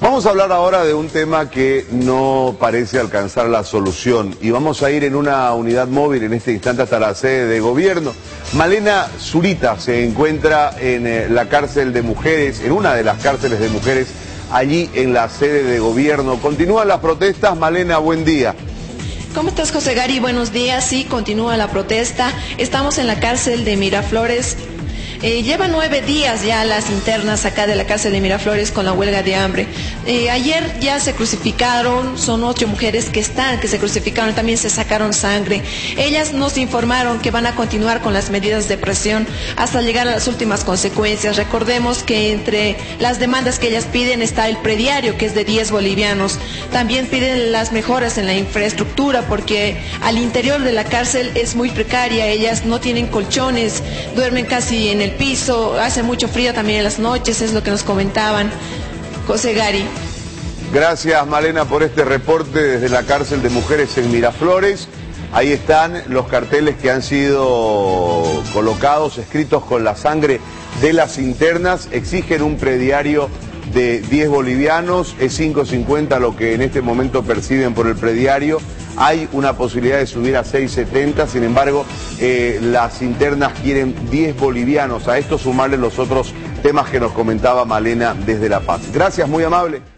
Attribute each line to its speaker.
Speaker 1: Vamos a hablar ahora de un tema que no parece alcanzar la solución y vamos a ir en una unidad móvil en este instante hasta la sede de gobierno. Malena Zurita se encuentra en eh, la cárcel de mujeres, en una de las cárceles de mujeres allí en la sede de gobierno. Continúan las protestas. Malena, buen día.
Speaker 2: ¿Cómo estás, José Gary? Buenos días. Sí, continúa la protesta. Estamos en la cárcel de Miraflores. Eh, lleva nueve días ya las internas acá de la cárcel de Miraflores con la huelga de hambre. Eh, ayer ya se crucificaron, son ocho mujeres que están, que se crucificaron, también se sacaron sangre. Ellas nos informaron que van a continuar con las medidas de presión hasta llegar a las últimas consecuencias. Recordemos que entre las demandas que ellas piden está el prediario, que es de 10 bolivianos. También piden las mejoras en la infraestructura, porque al interior de la cárcel es muy precaria, ellas no tienen colchones, duermen casi en el piso, hace mucho frío también en las noches, es lo que nos comentaban. José Gary.
Speaker 1: Gracias Malena por este reporte desde la cárcel de mujeres en Miraflores. Ahí están los carteles que han sido colocados, escritos con la sangre de las internas, exigen un prediario de 10 bolivianos, es 5.50 lo que en este momento perciben por el prediario. Hay una posibilidad de subir a 6.70, sin embargo, eh, las internas quieren 10 bolivianos. A esto sumarle los otros temas que nos comentaba Malena desde La Paz. Gracias, muy amable.